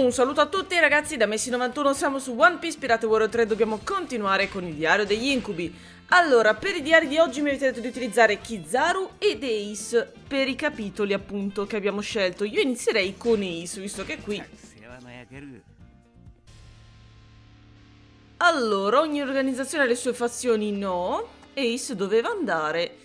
Un saluto a tutti ragazzi da Messi91, siamo su One Piece Pirate World 3 dobbiamo continuare con il diario degli incubi. Allora, per i diari di oggi mi avete detto di utilizzare Kizaru ed Ace per i capitoli appunto che abbiamo scelto. Io inizierei con Ace, visto che qui... Allora, ogni organizzazione ha le sue fazioni, no. Ace doveva andare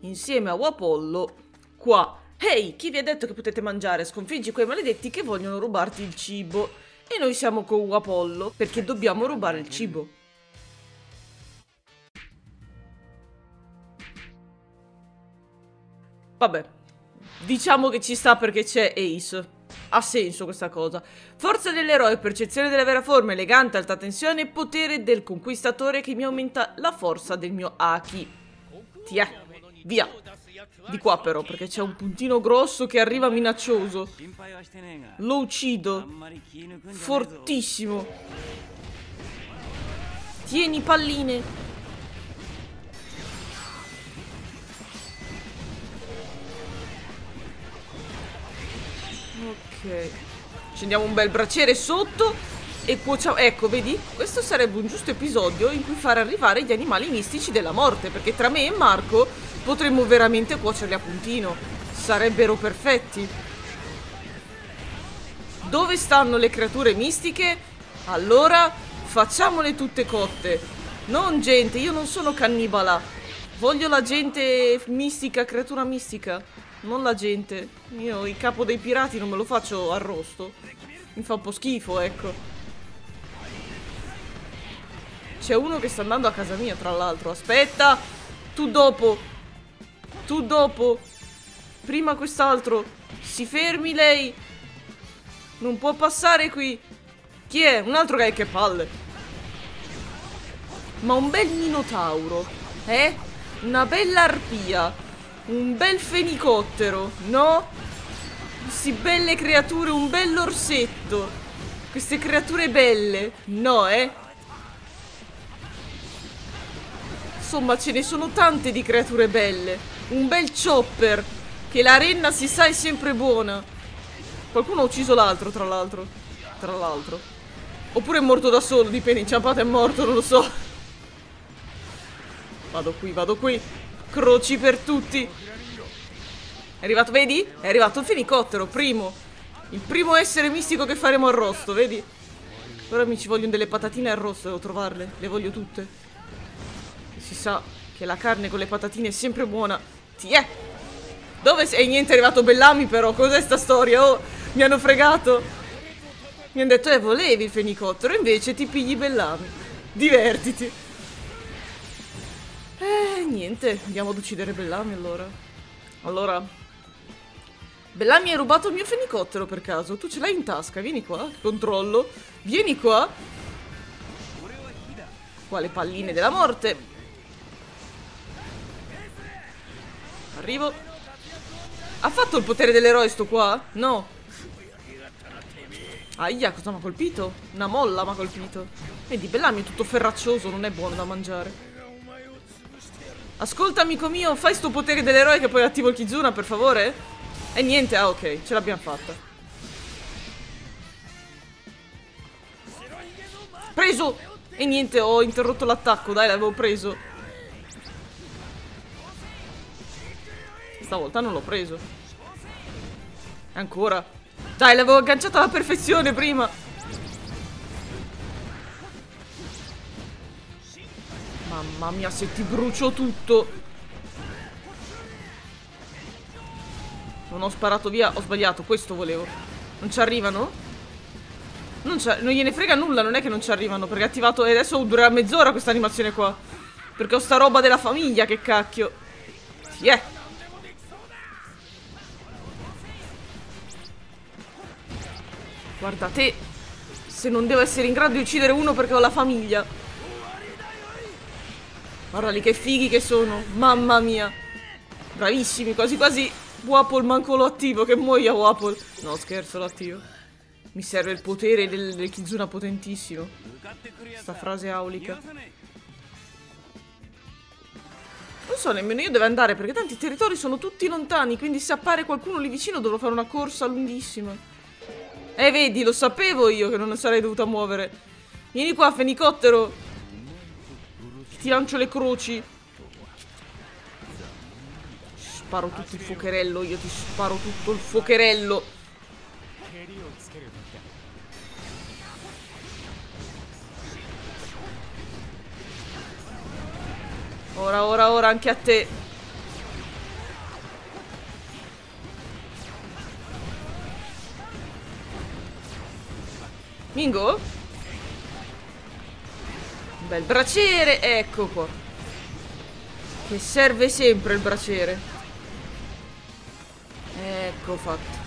insieme a Wapollo qua. Ehi, chi vi ha detto che potete mangiare? Sconfiggi quei maledetti che vogliono rubarti il cibo. E noi siamo con Wapollo, perché dobbiamo rubare il cibo. Vabbè, diciamo che ci sta perché c'è Ace. Ha senso questa cosa. Forza dell'eroe, percezione della vera forma, elegante, alta tensione, potere del conquistatore che mi aumenta la forza del mio Aki. Tiè, via. Di qua però, perché c'è un puntino grosso che arriva minaccioso. Lo uccido. Fortissimo. Tieni palline. Ok. Accendiamo un bel braciere sotto e cuociamo... Ecco, vedi? Questo sarebbe un giusto episodio in cui far arrivare gli animali mistici della morte, perché tra me e Marco potremmo veramente cuocerli a puntino. Sarebbero perfetti. Dove stanno le creature mistiche? Allora, facciamole tutte cotte. Non gente, io non sono cannibala. Voglio la gente mistica, creatura mistica. Non la gente. Io il capo dei pirati non me lo faccio arrosto. Mi fa un po' schifo, ecco. C'è uno che sta andando a casa mia, tra l'altro. Aspetta! Tu dopo! Tu dopo! Prima quest'altro! Si fermi lei! Non può passare qui! Chi è? Un altro che, che palle! Ma un bel minotauro! Eh? Una bella arpia! Un bel fenicottero, no? Queste belle creature, un bell'orsetto. Queste creature belle. No, eh? Insomma, ce ne sono tante di creature belle. Un bel chopper. Che la renna si sa è sempre buona. Qualcuno ha ucciso l'altro, tra l'altro. Tra l'altro. Oppure è morto da solo, dipende, inciampato è morto, non lo so. Vado qui, vado qui. Croci per tutti. È arrivato, vedi? È arrivato il fenicottero, primo. Il primo essere mistico che faremo arrosto, vedi? Ora mi ci vogliono delle patatine arrosto, devo trovarle. Le voglio tutte. Si sa che la carne con le patatine è sempre buona. Ti è! Dove sei? E niente, è arrivato Bellami però. Cos'è sta storia? Oh, mi hanno fregato. Mi hanno detto, eh, volevi il fenicottero. Invece ti pigli Bellami. Divertiti. Eh, niente, andiamo ad uccidere Bellami allora. Allora. Bellami hai rubato il mio fenicottero per caso. Tu ce l'hai in tasca, vieni qua, controllo. Vieni qua. Qua le palline della morte. Arrivo. Ha fatto il potere dell'eroe sto qua? No. Aia, cosa mi ha colpito? Una molla mi ha colpito. Vedi, Bellami è tutto ferraccioso, non è buono da mangiare. Ascolta, amico mio, fai sto potere dell'eroe che poi attivo il Kizuna, per favore? E niente, ah ok, ce l'abbiamo fatta. Preso! E niente, ho interrotto l'attacco, dai, l'avevo preso. Stavolta non l'ho preso. Ancora. Dai, l'avevo agganciato alla perfezione prima. Mamma mia, se ti brucio tutto. Non ho sparato via, ho sbagliato, questo volevo. Non ci arrivano? Non, non gliene frega nulla, non è che non ci arrivano, perché è attivato... E adesso durerà mezz'ora questa animazione qua. Perché ho sta roba della famiglia, che cacchio. Yeah. Guarda te. Se non devo essere in grado di uccidere uno perché ho la famiglia. Guarda lì che fighi che sono. Mamma mia. Bravissimi, quasi quasi Wapol manco lo attivo, che muoia Wapol. No, scherzo, lo attivo. Mi serve il potere del, del Kizuna potentissimo. Sta frase aulica. Non so nemmeno io dove andare, perché tanti territori sono tutti lontani, quindi se appare qualcuno lì vicino dovrò fare una corsa lunghissima. Eh, vedi, lo sapevo io che non sarei dovuta muovere. Vieni qua, fenicottero. Ti lancio le croci. Sparo tutto il fuocherello, io ti sparo tutto il fuocherello. Ora, ora, ora, anche a te. Mingo? Bel braciere, ecco qua. Che serve sempre il braciere. Ecco fatto.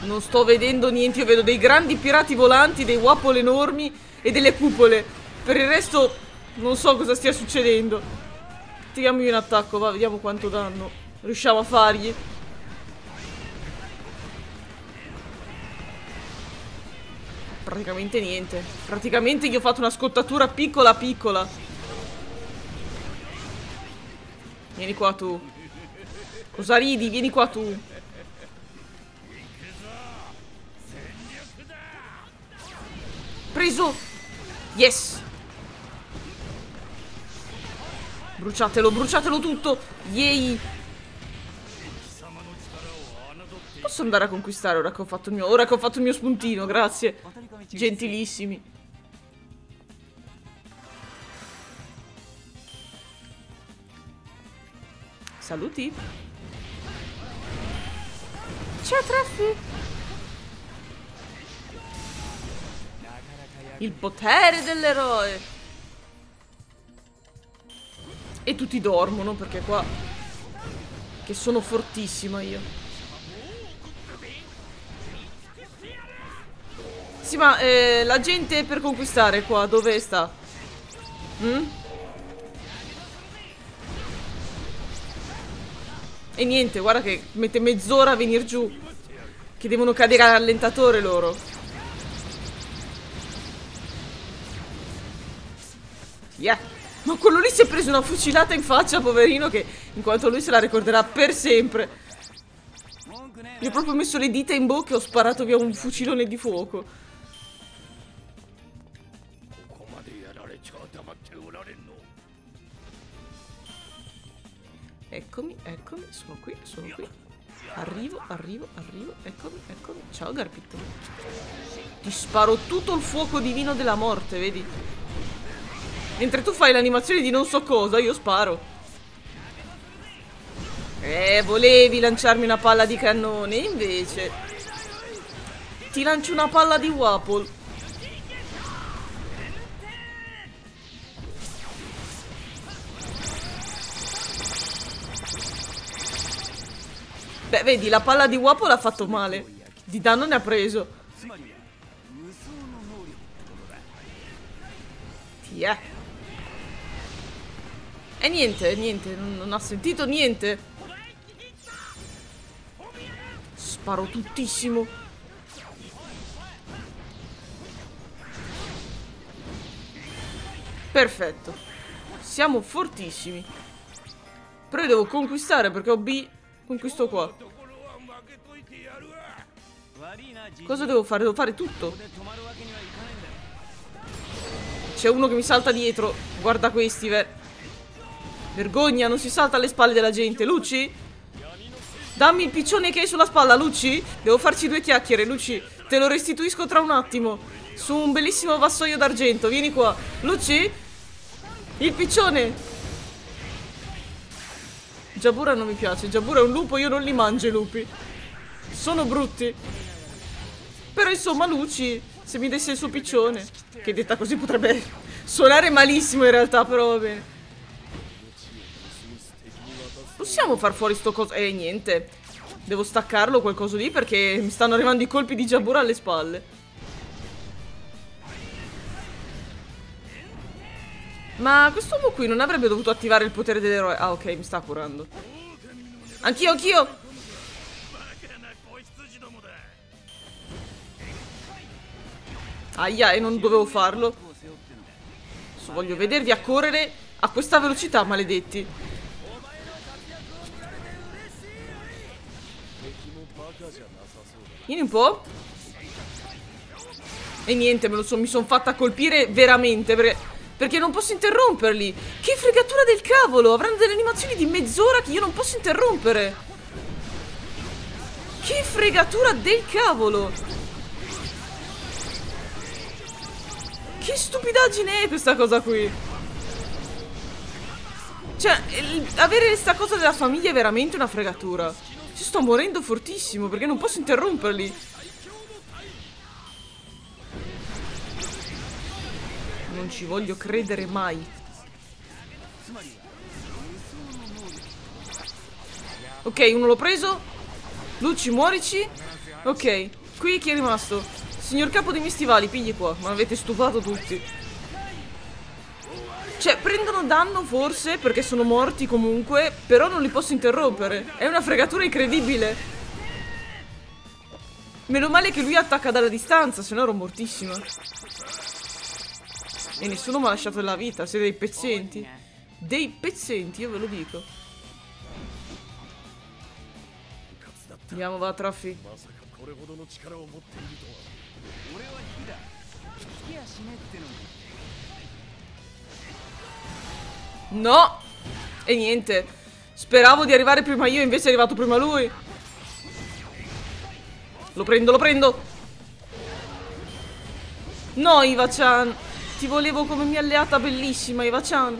Non sto vedendo niente, io vedo dei grandi pirati volanti, dei wappole enormi e delle cupole. Per il resto non so cosa stia succedendo. Tiriamogli un attacco, va, vediamo quanto danno. Riusciamo a fargli. Praticamente niente. Praticamente gli ho fatto una scottatura piccola piccola. Vieni qua tu. Cosa ridi? Vieni qua tu. Preso! Yes! Bruciatelo, bruciatelo tutto! Yay! Posso andare a conquistare ora che ho fatto il mio... Ora che ho fatto il mio spuntino, grazie. Gentilissimi. Saluti. Ciao, Traffi. Il potere dell'eroe. E tutti dormono perché qua... Che sono fortissima io. Sì, ma eh, la gente per conquistare qua, dove sta? Mm? E niente, guarda che mette mezz'ora a venire giù. Che devono cadere all'allentatore loro. Yeah. Ma quello lì si è preso una fucilata in faccia, poverino, che in quanto lui se la ricorderà per sempre. Gli ho proprio messo le dita in bocca e ho sparato via un fucilone di fuoco. Eccomi, eccomi, sono qui, sono qui. Arrivo, arrivo, arrivo, eccomi, eccomi. Ciao Garpitto. Ti sparo tutto il fuoco divino della morte, vedi? Mentre tu fai l'animazione di non so cosa, io sparo. Eh, volevi lanciarmi una palla di cannone, invece... Ti lancio una palla di Wapple. Beh, vedi, la palla di Wapple ha fatto male. Di danno ne ha preso. Yeah. E niente, niente, non, non ha sentito niente. Sparo tuttissimo. Perfetto. Siamo fortissimi. Però io devo conquistare perché ho B. Conquisto qua. Cosa devo fare? Devo fare tutto. C'è uno che mi salta dietro. Guarda questi, ve. Vergogna, non si salta alle spalle della gente. Luci? Dammi il piccione che hai sulla spalla, Luci. Devo farci due chiacchiere, Luci. Te lo restituisco tra un attimo. Su un bellissimo vassoio d'argento. Vieni qua. Luci? Il piccione. Giabura non mi piace. Giabura è un lupo, io non li mangio i lupi. Sono brutti. Però insomma, Luci, se mi desse il suo piccione, che detta così potrebbe suonare malissimo in realtà, però va bene. Possiamo far fuori sto coso? Eh, niente. Devo staccarlo qualcosa lì perché mi stanno arrivando i colpi di Jabura alle spalle. Ma quest'uomo qui non avrebbe dovuto attivare il potere dell'eroe. Ah, ok, mi sta curando. Anch'io, anch'io! Aia, e non dovevo farlo. Adesso voglio vedervi a correre a questa velocità, maledetti. Vieni un po'. E niente, so, mi sono fatta colpire veramente perché, perché non posso interromperli. Che fregatura del cavolo! Avranno delle animazioni di mezz'ora che io non posso interrompere. Che fregatura del cavolo! Che stupidaggine è questa cosa qui? Cioè, avere questa cosa della famiglia è veramente una fregatura. Ci sto morendo fortissimo perché non posso interromperli. Non ci voglio credere mai. Ok, uno l'ho preso. Luci, muorici. Ok, qui chi è rimasto? Signor capo dei miei stivali, pigli qua. Ma avete stufato tutti. Cioè, prendono danno forse perché sono morti comunque, però non li posso interrompere. È una fregatura incredibile. Meno male che lui attacca dalla distanza, se no ero mortissima. E nessuno mi ha lasciato la vita, siete dei pezzenti. Dei pezzenti, io ve lo dico. Andiamo, va, Traffi. No! E niente. Speravo di arrivare prima io, invece è arrivato prima lui. Lo prendo, lo prendo. No, Iva-chan. Ti volevo come mia alleata bellissima, Eva-chan.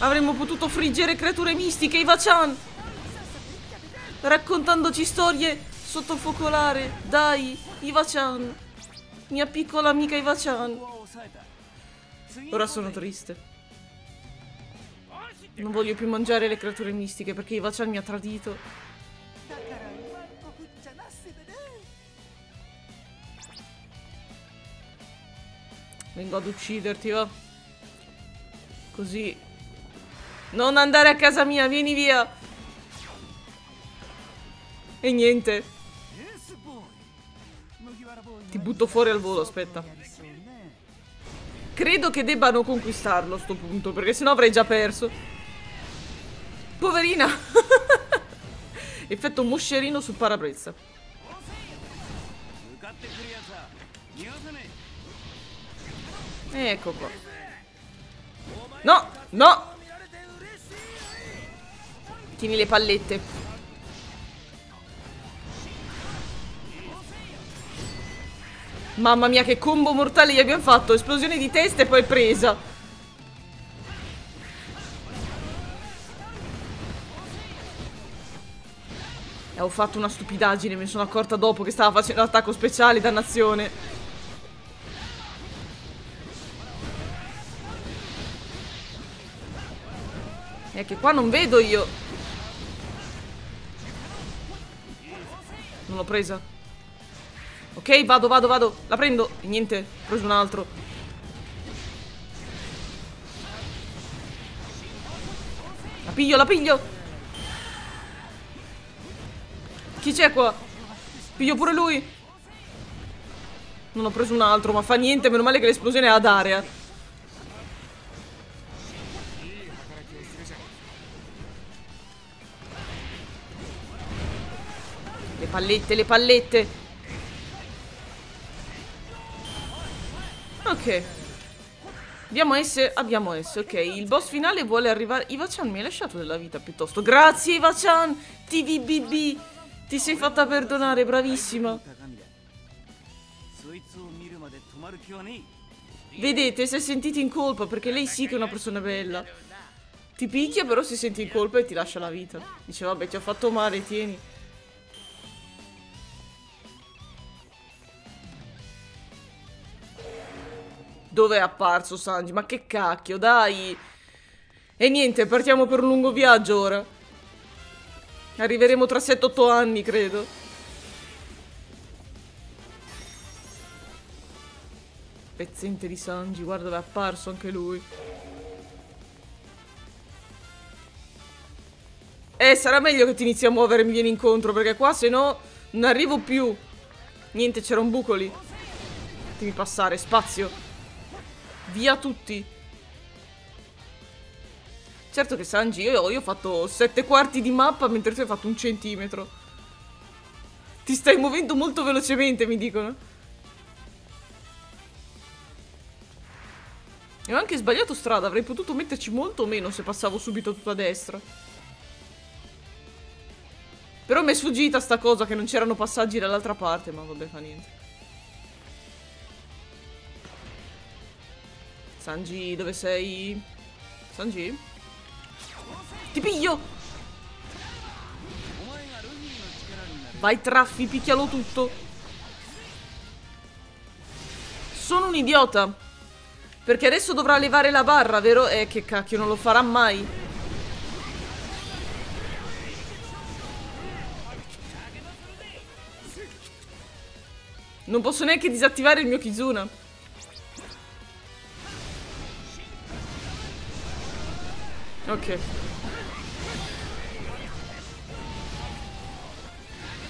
Avremmo potuto friggere creature mistiche, Eva-chan. Raccontandoci storie sotto focolare. Dai, Iva-chan. Mia piccola amica Iva-chan. Ora sono triste. Non voglio più mangiare le creature mistiche perché Iva-chan mi ha tradito. Vengo ad ucciderti, va. Così. Non andare a casa mia, vieni via. E niente. Ti butto fuori al volo, aspetta. Credo che debbano conquistarlo a sto punto, perché sennò avrei già perso. Poverina. Effetto moscerino sul parabrezza. Ecco qua. No, no. Tieni le pallette. Mamma mia che combo mortale gli abbiamo fatto Esplosione di testa e poi presa E ho fatto una stupidaggine Mi sono accorta dopo che stava facendo l'attacco speciale Dannazione È che qua non vedo io. Non l'ho presa. Ok, vado, vado, vado. La prendo. E niente, ho preso un altro. La piglio, la piglio. Chi c'è qua? Piglio pure lui. Non ho preso un altro, ma fa niente. Meno male che l'esplosione è ad area. pallette, le pallette. Abbiamo S, abbiamo S, ok. Il boss finale vuole arrivare... Iva-chan mi hai lasciato della vita piuttosto. Grazie Iva-chan, TVBB. Ti sei fatta perdonare, bravissima. Vedete, si è sentito in colpa perché lei sì che è una persona bella. Ti picchia però si sente in colpa e ti lascia la vita. Dice vabbè ti ho fatto male, tieni. Dove è apparso Sanji? Ma che cacchio, dai! E niente, partiamo per un lungo viaggio ora. Arriveremo tra 7-8 anni, credo. Pezzente di Sanji, guarda dove è apparso anche lui. Eh, sarà meglio che ti inizi a muovere e mi vieni incontro, perché qua se no non arrivo più. Niente, c'era un buco lì. Devi passare, spazio. Via tutti. Certo che Sanji, io, io ho fatto sette quarti di mappa mentre tu hai fatto un centimetro. Ti stai muovendo molto velocemente, mi dicono. E ho anche sbagliato strada, avrei potuto metterci molto meno se passavo subito tutto a destra. Però mi è sfuggita sta cosa che non c'erano passaggi dall'altra parte, ma vabbè, fa niente. Sanji, dove sei? Sanji? Ti piglio! Vai Traffi, picchialo tutto. Sono un idiota. Perché adesso dovrà levare la barra, vero? Eh, che cacchio, non lo farà mai. Non posso neanche disattivare il mio Kizuna. Ok.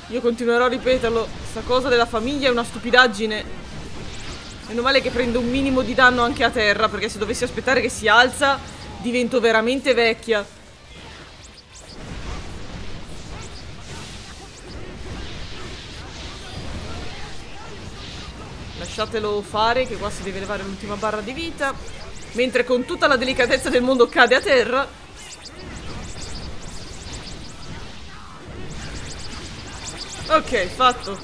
Io continuerò a ripeterlo. Sta cosa della famiglia è una stupidaggine. Meno male che prendo un minimo di danno anche a terra, perché se dovessi aspettare che si alza, divento veramente vecchia. Lasciatelo fare, che qua si deve levare l'ultima barra di vita. Mentre con tutta la delicatezza del mondo cade a terra. Ok, fatto.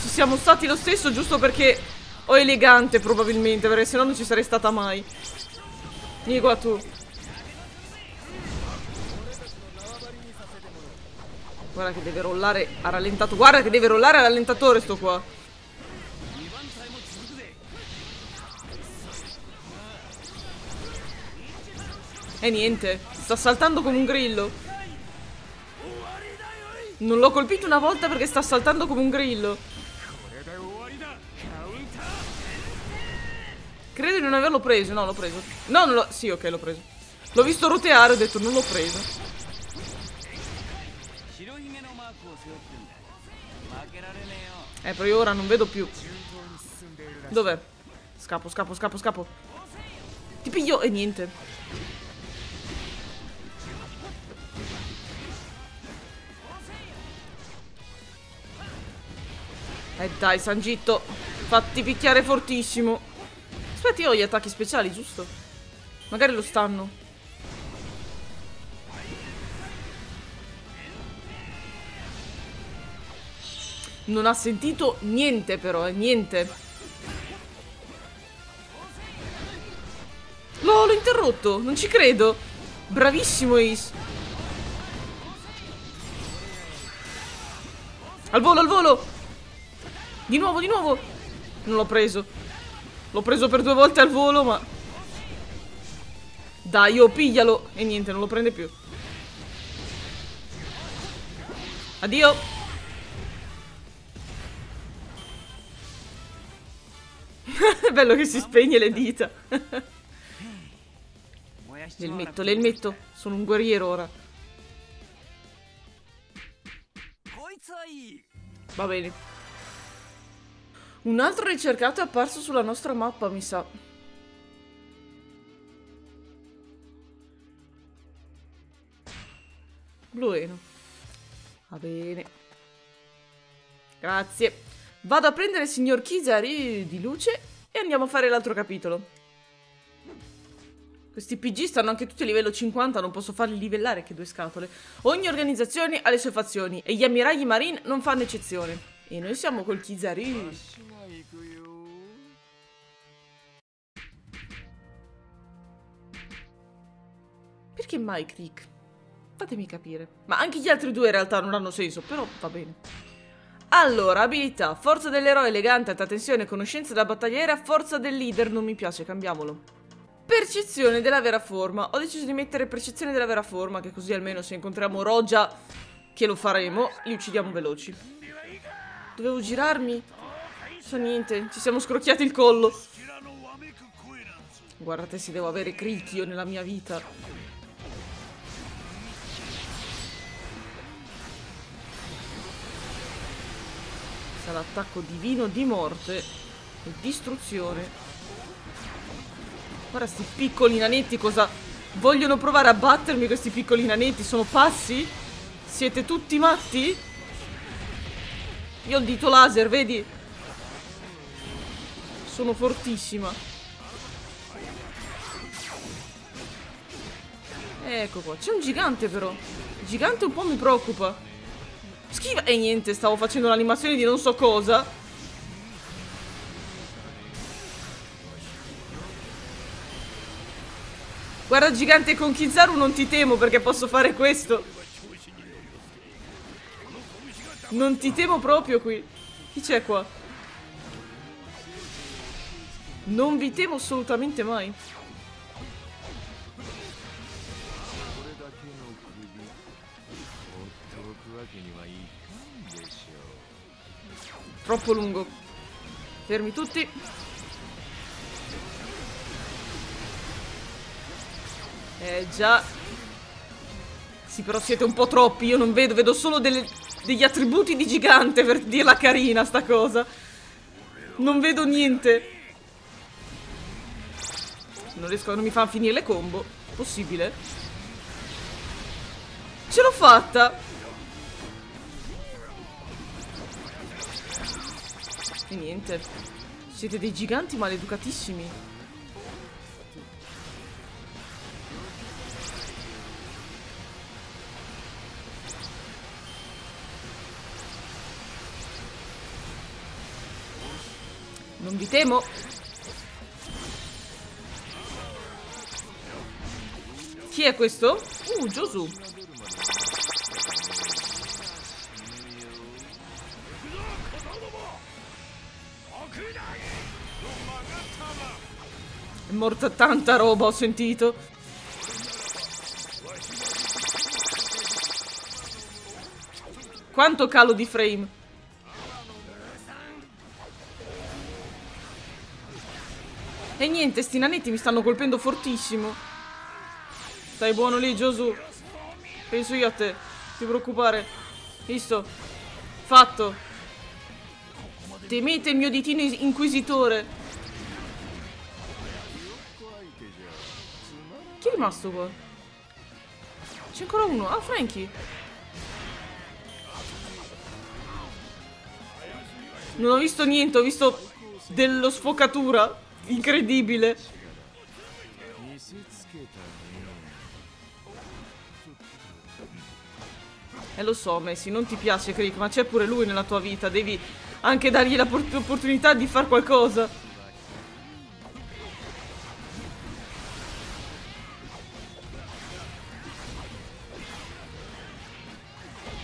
Ci siamo stati lo stesso giusto perché ho elegante probabilmente, perché se no non ci sarei stata mai. Vieni qua tu. Guarda che deve rollare a rallentato. Guarda che deve rollare a rallentatore sto qua. E niente, sta saltando come un grillo. Non l'ho colpito una volta perché sta saltando come un grillo. Credo di non averlo preso. No, l'ho preso. No, non l'ho... Sì, ok, l'ho preso. L'ho visto roteare, ho detto non l'ho preso. Eh, però io ora non vedo più. Dov'è? Scappo, scappo, scappo, scappo. Ti piglio e niente. Eh dai, Sangitto. Fatti picchiare fortissimo. Aspetta, io ho gli attacchi speciali, giusto? Magari lo stanno. Non ha sentito niente però, eh, niente. No, l'ho interrotto, non ci credo. Bravissimo Ace. Al volo, al volo. Di nuovo, di nuovo. Non l'ho preso. L'ho preso per due volte al volo, ma... Dai, oh, piglialo. E niente, non lo prende più. Addio. È bello che si spegne le dita. l'elmetto, l'elmetto. Sono un guerriero ora. Va bene. Un altro ricercato è apparso sulla nostra mappa, mi sa. Blueno. Va bene. Grazie. Vado a prendere il signor Kizari di luce e andiamo a fare l'altro capitolo. Questi PG stanno anche tutti a livello 50, non posso farli livellare che due scatole. Ogni organizzazione ha le sue fazioni e gli ammiragli marine non fanno eccezione. E noi siamo col Kizari. Perché mai Creek? Fatemi capire. Ma anche gli altri due in realtà non hanno senso, però va bene. Allora, abilità. Forza dell'eroe, elegante, alta tensione, conoscenza della battagliera, forza del leader. Non mi piace, cambiamolo. Percezione della vera forma. Ho deciso di mettere percezione della vera forma, che così almeno se incontriamo Rogia, che lo faremo, li uccidiamo veloci. Dovevo girarmi. Fa niente, ci siamo scrocchiati il collo. Guardate se devo avere cricchio nella mia vita. Sarà l'attacco divino di morte e distruzione. Guarda sti piccoli nanetti cosa... Vogliono provare a battermi questi piccoli nanetti? Sono pazzi? Siete tutti matti? Io ho il dito laser, vedi? Sono fortissima. Ecco qua. C'è un gigante però. Il gigante un po' mi preoccupa. Schiva. E niente, stavo facendo l'animazione di non so cosa. Guarda gigante con Kizaru non ti temo perché posso fare questo. Non ti temo proprio qui. Chi c'è qua? Non vi temo assolutamente mai. Troppo lungo. Fermi tutti. Eh già. Sì, però siete un po' troppi. Io non vedo, vedo solo delle, degli attributi di gigante per dirla carina sta cosa. Non vedo niente. Non riesco, non mi fanno finire le combo. Possibile? Ce l'ho fatta! E niente. Siete dei giganti maleducatissimi. Non vi temo. Chi è questo? Uh, Josu. È morta tanta roba, ho sentito. Quanto calo di frame? Niente, sti nanetti mi stanno colpendo fortissimo. Stai buono lì, Josu. Penso io a te. Ti preoccupare. Visto. Fatto. Temete il mio ditino inquisitore. Chi è rimasto qua? C'è ancora uno. Ah, Frankie. Non ho visto niente, ho visto dello sfocatura. Incredibile. Eh lo so, Messi, non ti piace Crick, ma c'è pure lui nella tua vita. Devi anche dargli l'opportunità di fare qualcosa.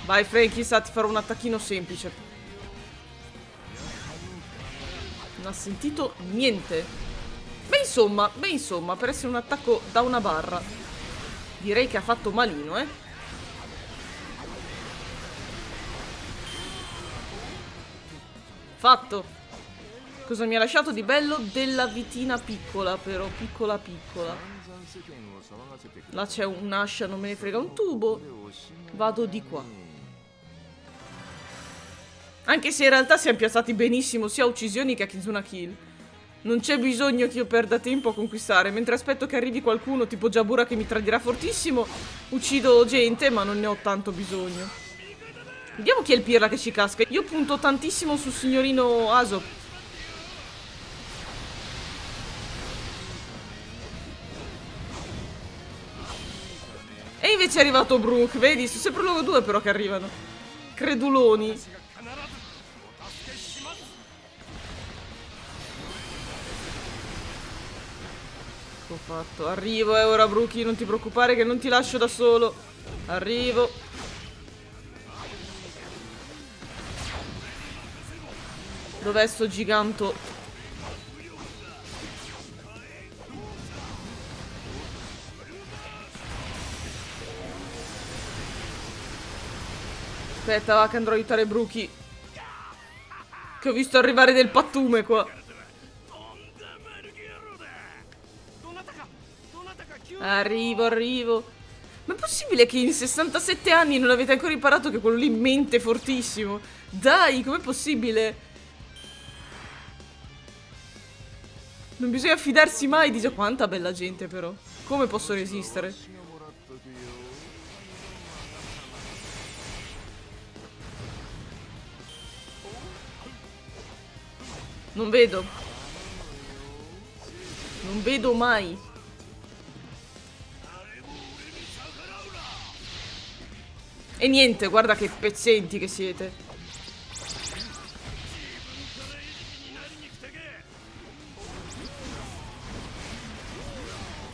Vai Frankie, sa ti farò un attacchino semplice. Ha sentito niente. Beh insomma, beh insomma, per essere un attacco da una barra. Direi che ha fatto malino, eh. Fatto. Cosa mi ha lasciato di bello? Della vitina piccola, però. Piccola piccola. Là c'è un'ascia, non me ne frega un tubo. Vado di qua. Anche se in realtà siamo piazzati benissimo sia a uccisioni che a Kizuna Kill. Non c'è bisogno che io perda tempo a conquistare. Mentre aspetto che arrivi qualcuno, tipo Jabura che mi tradirà fortissimo, uccido gente, ma non ne ho tanto bisogno. Vediamo chi è il pirla che ci casca. Io punto tantissimo sul signorino Aso. E invece è arrivato Brook, vedi? Sono sempre loro due però che arrivano. Creduloni. Ecco fatto. Arrivo, eh, ora Brookie, non ti preoccupare che non ti lascio da solo. Arrivo. Dov'è sto giganto? Aspetta, va che andrò a aiutare Brookie. Che ho visto arrivare del pattume qua. Arrivo, arrivo. Ma è possibile che in 67 anni non avete ancora imparato che quello lì mente fortissimo? Dai, com'è possibile? Non bisogna fidarsi mai di... Quanta bella gente però. Come posso resistere? Non vedo. Non vedo mai. E niente, guarda che pezzenti che siete.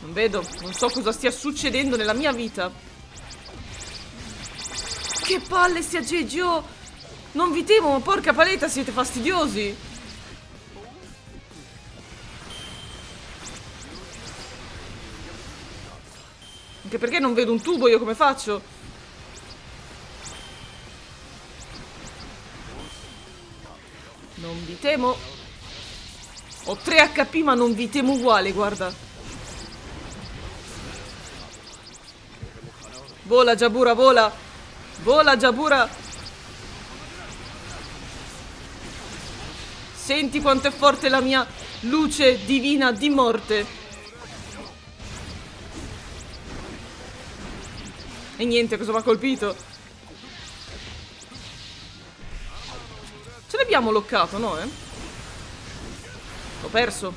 Non vedo, non so cosa stia succedendo nella mia vita. Che palle sti aggeggi, oh! Non vi temo, ma porca paletta, siete fastidiosi! Anche perché non vedo un tubo, io come faccio? Temo. Ho 3 HP ma non vi temo uguale, guarda. Vola, Jabura, vola. Vola, Jabura. Senti quanto è forte la mia luce divina di morte. E niente, cosa mi ha colpito? Ce l'abbiamo loccato, no, eh? Perso.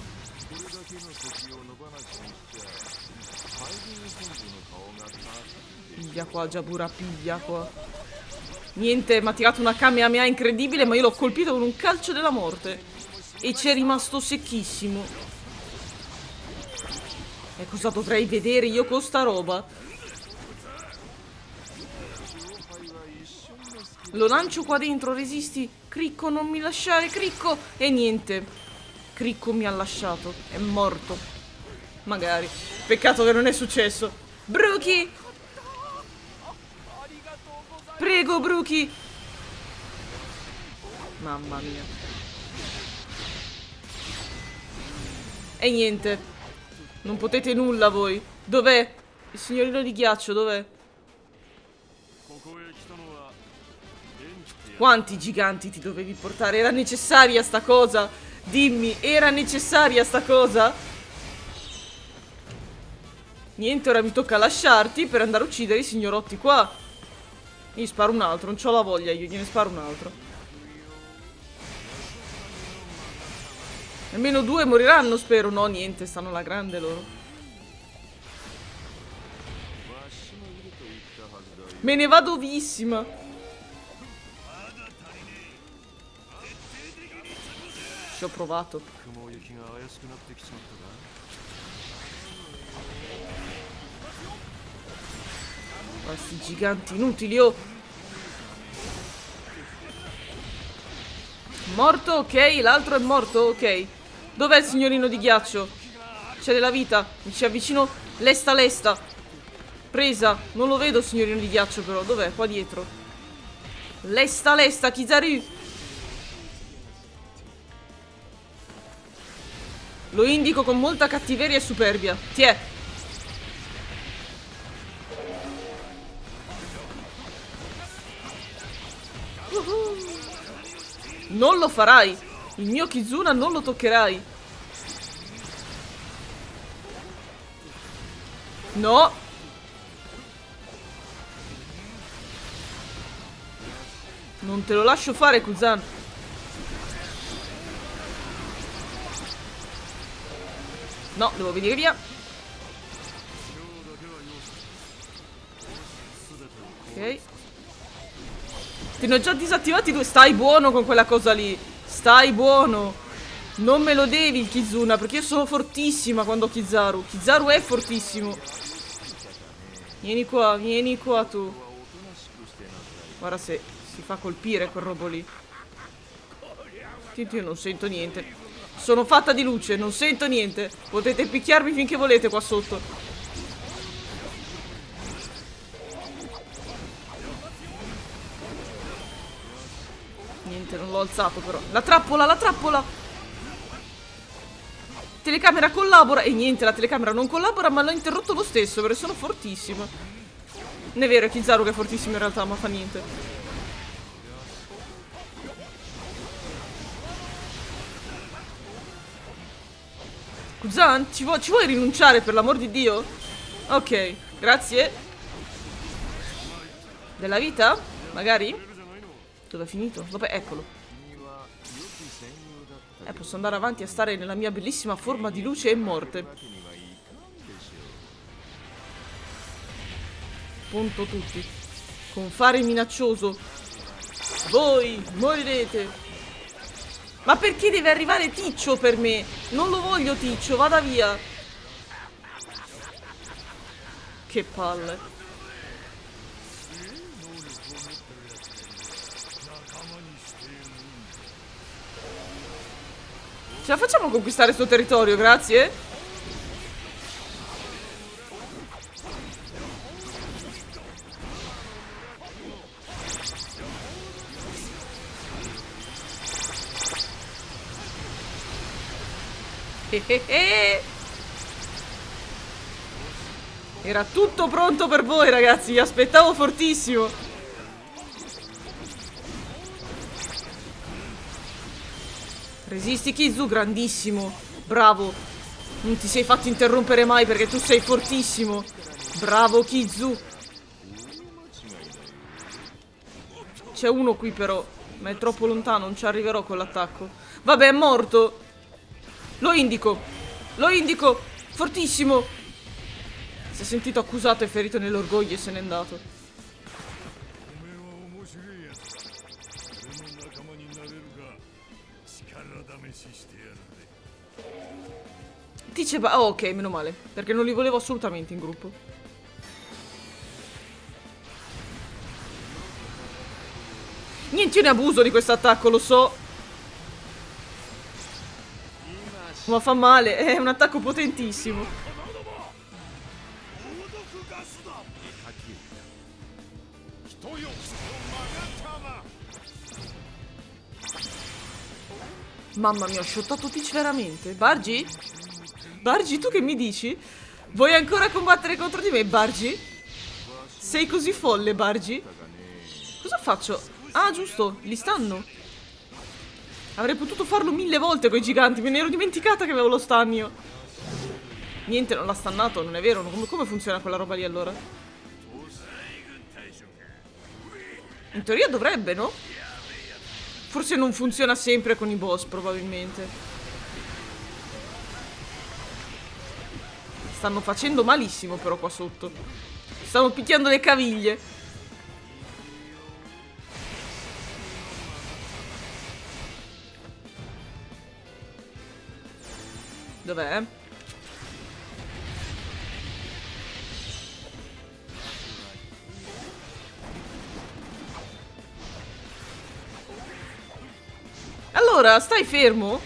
Piglia qua, Jabura, piglia qua. Niente, mi ha tirato una Kamehameha incredibile, ma io l'ho colpito con un calcio della morte. E ci è rimasto secchissimo. E cosa dovrei vedere io con sta roba? Lo lancio qua dentro, resisti. Cricco, non mi lasciare, Cricco. E niente. Cricco mi ha lasciato. È morto. Magari. Peccato che non è successo. Brookie! Prego, Bruki. Mamma mia. E niente. Non potete nulla voi. Dov'è? Il signorino di ghiaccio, dov'è? Quanti giganti ti dovevi portare? Era necessaria sta cosa? Dimmi, era necessaria sta cosa? Niente, ora mi tocca lasciarti per andare a uccidere i signorotti qua. Gli sparo un altro, non ho la voglia io, gliene sparo un altro. Almeno due moriranno, spero. No, niente, stanno alla grande loro. Me ne vado vissima. Ci ho provato. Questi giganti inutili, oh. Morto, ok. L'altro è morto, ok. Dov'è il signorino di ghiaccio? C'è della vita. Mi ci avvicino. Lesta, lesta. Presa. Non lo vedo signorino di ghiaccio però. Dov'è? Qua dietro. Lesta, lesta. Kizaru. Lo indico con molta cattiveria e superbia. Tiè. Non lo farai. Il mio Kizuna non lo toccherai. No. Non te lo lascio fare, Kuzan. No, devo venire via. Ok. Te ne ho già disattivati due. Stai buono con quella cosa lì. Stai buono. Non me lo devi il Kizuna, perché io sono fortissima quando ho Kizaru. Kizaru è fortissimo. Vieni qua, vieni qua tu. Guarda se si fa colpire quel robo lì. Io non sento niente. Sono fatta di luce, non sento niente. Potete picchiarmi finché volete qua sotto. Niente, non l'ho alzato però. La trappola, la trappola! Telecamera collabora. E niente, la telecamera non collabora, ma l'ho interrotto lo stesso, perché sono fortissima. Non è vero, è Kizaru che è fortissimo in realtà, ma fa niente. Kuzan, ci, vu ci vuoi rinunciare per l'amor di Dio? Ok, grazie. Della vita? Magari? Dove è finito? Vabbè, eccolo. Eh, posso andare avanti a stare nella mia bellissima forma di luce e morte. Punto tutti. Con fare minaccioso. Voi morirete. Ma perché deve arrivare Ticcio per me? Non lo voglio Ticcio, vada via. Che palle. Ce la facciamo conquistare il suo territorio, grazie. Era tutto pronto per voi, ragazzi. Vi aspettavo fortissimo. Resisti Kizu, grandissimo. Bravo. Non ti sei fatto interrompere mai perché tu sei fortissimo. Bravo Kizu. C'è uno qui però. Ma è troppo lontano, non ci arriverò con l'attacco. Vabbè, è morto. Lo indico. Lo indico. Fortissimo. Si è sentito accusato e ferito nell'orgoglio e se n'è andato. Diceva... Oh, ok, meno male. Perché non li volevo assolutamente in gruppo. Niente, io ne abuso di questo attacco, lo so. Ma fa male, è un attacco potentissimo. Mamma mia, ho shottato Teach veramente. Bargi? Bargi, tu che mi dici? Vuoi ancora combattere contro di me, Bargi? Sei così folle, Bargi? Cosa faccio? Ah, giusto, li stanno. Avrei potuto farlo mille volte con i giganti, me ne ero dimenticata che avevo lo stun io. Niente, non l'ha stannato, non è vero? Come, come funziona quella roba lì allora? In teoria dovrebbe, no? Forse non funziona sempre con i boss, probabilmente. Stanno facendo malissimo però qua sotto. Stanno picchiando le caviglie. Dov'è? Allora, stai fermo?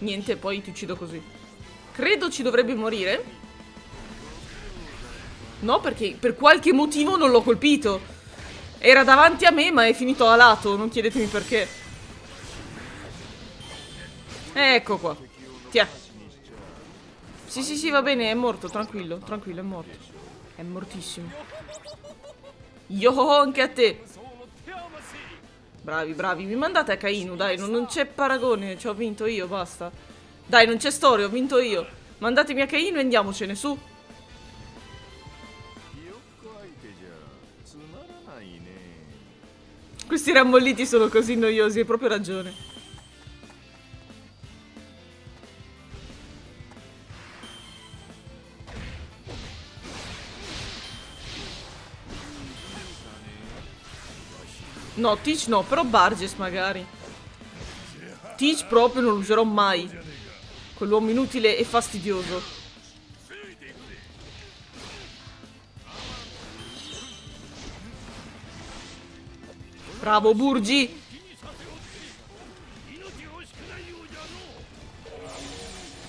Niente, poi ti uccido così. Credo ci dovrebbe morire. No, perché per qualche motivo non l'ho colpito. Era davanti a me, ma è finito a lato. Non chiedetemi perché. Ecco qua. Tiè. Sì, sì, sì, va bene, è morto, tranquillo, tranquillo, è morto. È mortissimo. Yo, anche a te. Bravi, bravi. Mi mandate a Kainu, dai. Non, non c'è paragone. Ci ho vinto io, basta. Dai, non c'è storia, ho vinto io. Mandatemi a Kainu e andiamocene, su. Questi rammolliti sono così noiosi, hai proprio ragione. No, Teach no, però Barges magari. Teach proprio non lo userò mai. Quell'uomo inutile e fastidioso. Bravo, Burgi!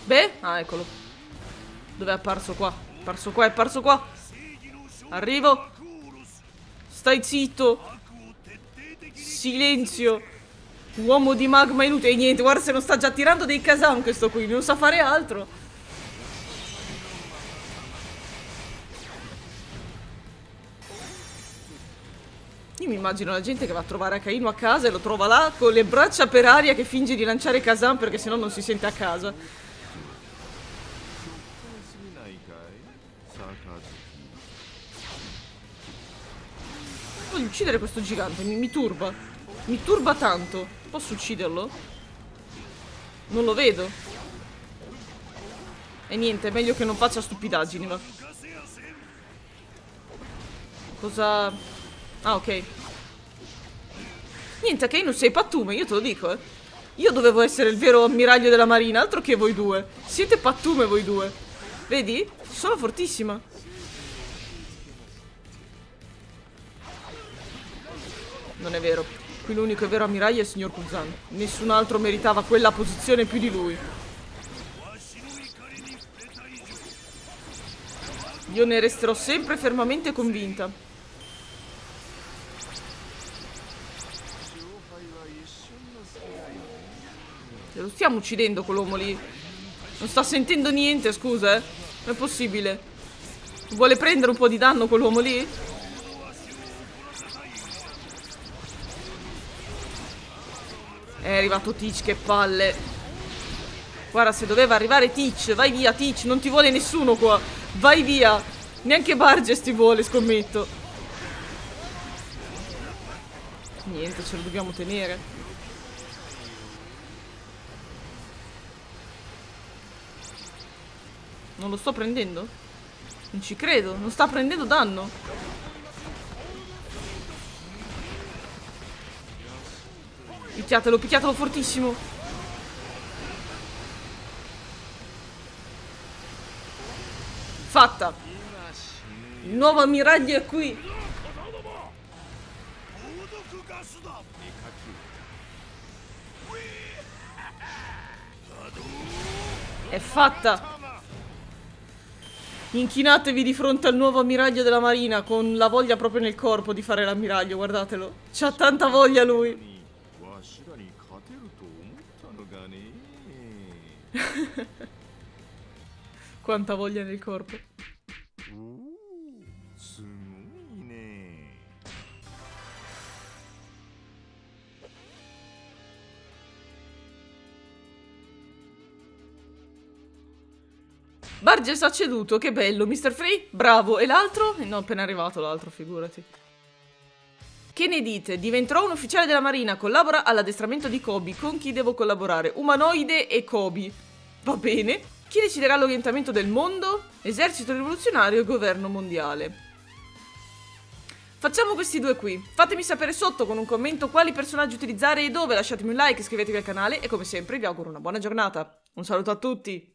Beh, ah, eccolo. Dove è apparso qua? È apparso qua, è apparso qua. Arrivo. Stai zitto. Silenzio. Uomo di magma inutile. E niente, guarda se non sta già tirando dei Kazan questo qui. Non sa fare altro. Io mi immagino la gente che va a trovare Caino a casa e lo trova là con le braccia per aria che finge di lanciare Kazan perché sennò non si sente a casa. Voglio uccidere questo gigante, mi, mi turba. Mi turba tanto. Posso ucciderlo? Non lo vedo. E niente, è meglio che non faccia stupidaggini, ma... Cosa... Ah, ok. Niente, che non sei pattume, io te lo dico, eh. Io dovevo essere il vero ammiraglio della marina, altro che voi due. Siete pattume voi due. Vedi? Sono fortissima. Non è vero. Qui l'unico vero ammiraglio è il signor Kuzan. Nessun altro meritava quella posizione più di lui. Io ne resterò sempre fermamente convinta. Lo stiamo uccidendo quell'uomo lì. Non sta sentendo niente, scusa, eh. Non è possibile. Vuole prendere un po' di danno quell'uomo lì? È arrivato Teach, che palle. Guarda, se doveva arrivare Teach, vai via Teach, non ti vuole nessuno qua. Vai via. Neanche Barges ti vuole, scommetto. Niente, ce lo dobbiamo tenere. Non lo sto prendendo? Non ci credo, non sta prendendo danno. Picchiatelo, picchiatelo fortissimo. Fatta. Il nuovo ammiraglio è qui. È fatta. Inchinatevi di fronte al nuovo ammiraglio della marina con la voglia proprio nel corpo di fare l'ammiraglio, guardatelo. C'ha tanta voglia lui. Quanta voglia nel corpo. Barges ha ceduto, che bello. Mr. Free, bravo. E l'altro? No, appena arrivato l'altro, figurati. Che ne dite? Diventerò un ufficiale della marina, collabora all'addestramento di Kobe. Con chi devo collaborare? Umanoide e Kobe. Va bene. Chi deciderà l'orientamento del mondo? Esercito rivoluzionario e governo mondiale. Facciamo questi due qui. Fatemi sapere sotto con un commento quali personaggi utilizzare e dove. Lasciatemi un like, iscrivetevi al canale e come sempre vi auguro una buona giornata. Un saluto a tutti!